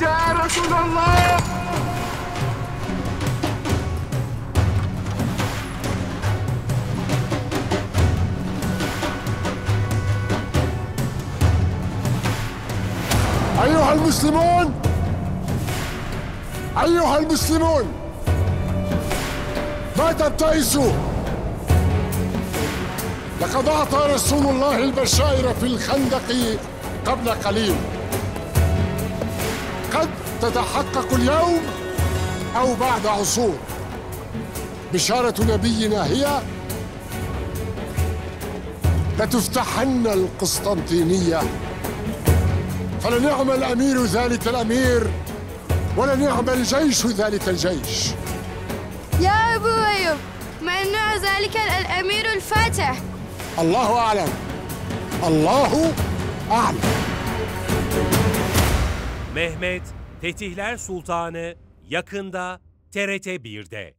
جاء رسول الله. أيها المسلمون أيها المسلمون ما تبتئسوا. لقد أعطى رسول الله البشائر في الخندق قبل قليل. قد تتحقق اليوم أو بعد عصور. بشارة نبينا هي لتفتحن القسطنطينية. فلنعم الأمير ذلك الأمير ولنعم الجيش ذلك الجيش. يا أبو أيوب ما نوع ذلك الأمير الفاتح. الله أعلم. الله أعلم. Mehmet Fetihler Sultanı yakında TRT 1'de.